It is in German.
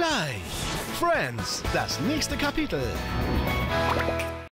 Gleich. Friends, das nächste Kapitel.